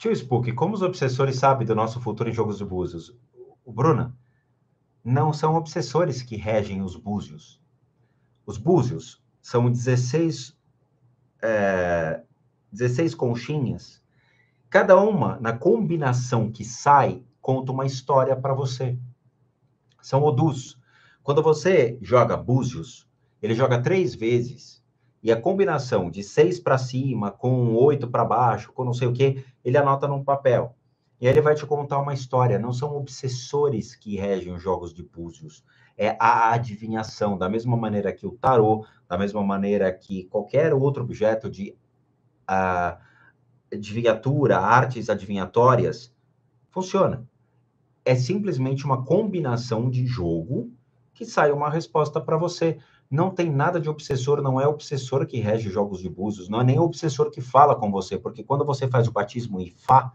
Tio Spook, como os obsessores sabem do nosso futuro em jogos de búzios? O Bruna, não são obsessores que regem os búzios. Os búzios são 16, é, 16 conchinhas. Cada uma, na combinação que sai, conta uma história para você. São odus. Quando você joga búzios, ele joga três vezes e a combinação de seis para cima, com oito para baixo, com não sei o que, ele anota num papel. E aí ele vai te contar uma história. Não são obsessores que regem os jogos de búzios. É a adivinhação, da mesma maneira que o tarô, da mesma maneira que qualquer outro objeto de uh, adivinhatura, artes adivinhatórias, funciona. É simplesmente uma combinação de jogo que sai uma resposta para você. Não tem nada de obsessor, não é obsessor que rege jogos de búzios, não é nem obsessor que fala com você, porque quando você faz o batismo em Fá,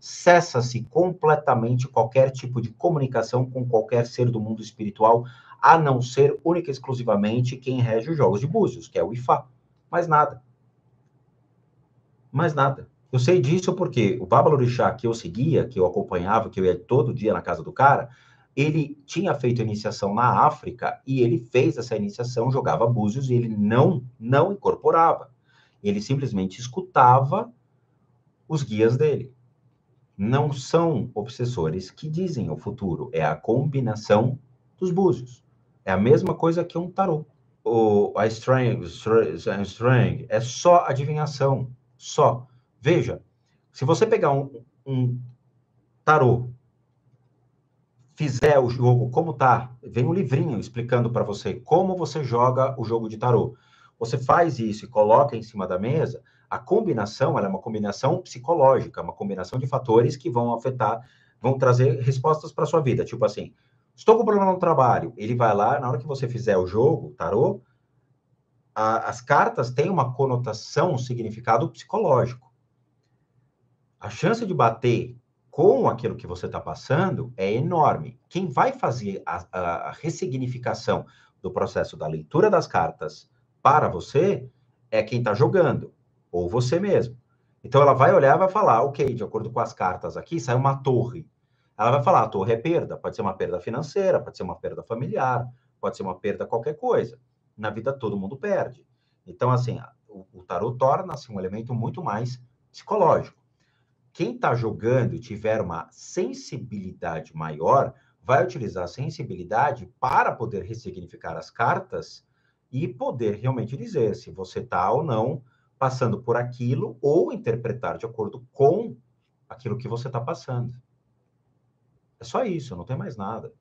cessa-se completamente qualquer tipo de comunicação com qualquer ser do mundo espiritual, a não ser única e exclusivamente quem rege os jogos de búzios, que é o Ifá. Mais nada. Mais nada. Eu sei disso porque o Baba Lorixá que eu seguia, que eu acompanhava, que eu ia todo dia na casa do cara, ele tinha feito a iniciação na África e ele fez essa iniciação, jogava búzios e ele não não incorporava. Ele simplesmente escutava os guias dele. Não são obsessores que dizem o futuro, é a combinação dos búzios. É a mesma coisa que um tarô. O, a string, string é só adivinhação, só. Veja, se você pegar um, um tarô fizer o jogo como tá, vem um livrinho explicando para você como você joga o jogo de tarô. Você faz isso e coloca em cima da mesa, a combinação é uma combinação psicológica, uma combinação de fatores que vão afetar, vão trazer respostas para sua vida. Tipo assim, estou com problema no trabalho. Ele vai lá, na hora que você fizer o jogo, tarô, a, as cartas têm uma conotação, um significado psicológico. A chance de bater com aquilo que você está passando é enorme. Quem vai fazer a, a, ressignificação do processo da leitura das cartas para você é quem está jogando, ou você mesmo. Então ela vai olhar e vai falar, ok, de acordo com as cartas aqui, sai uma torre. Ela vai falar, a torre é perda, pode ser uma perda financeira, pode ser uma perda familiar, pode ser uma perda qualquer coisa. Na vida todo mundo perde. Então, assim, o, o tarot torna-se um elemento muito mais psicológico quem está jogando e tiver uma sensibilidade maior, vai utilizar a sensibilidade para poder ressignificar as cartas e poder realmente dizer se você está ou não passando por aquilo ou interpretar de acordo com aquilo que você está passando. É só isso, não tem mais nada.